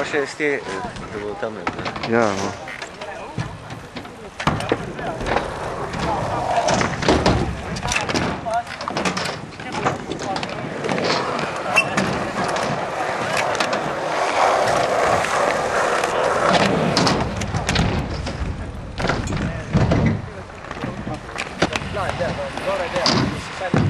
Porsche ist die. Ja. Right there, right there.